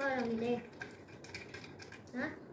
들어가는데 어?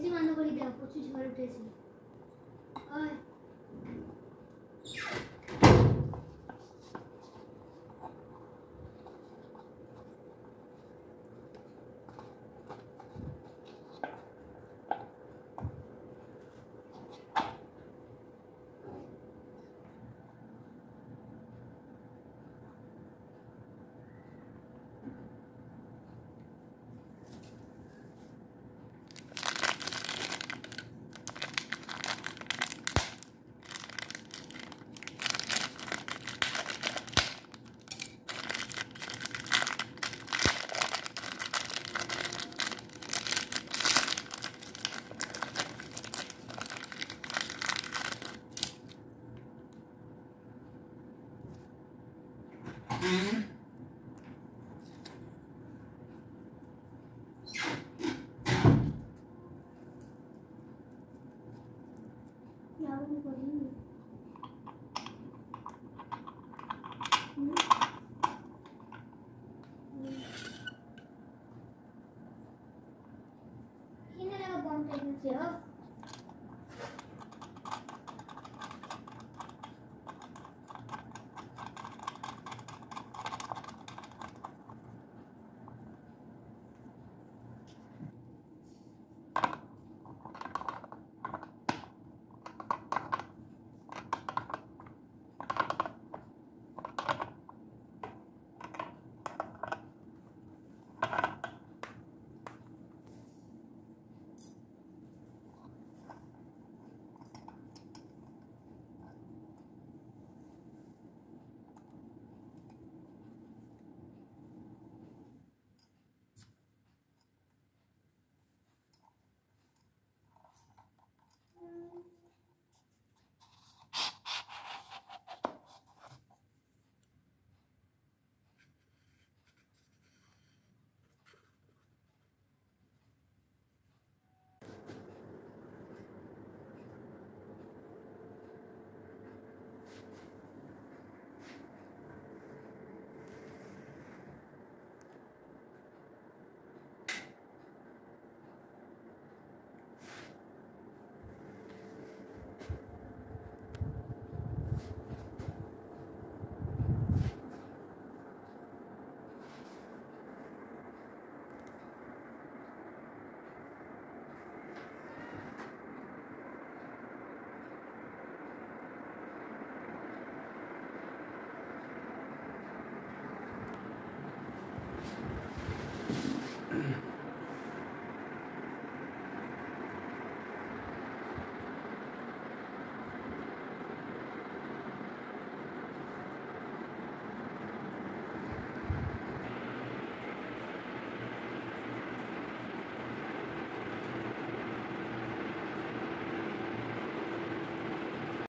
AC বন্ধ করে দাও প্রচুর ঝড় উঠেছে। ওই। 行。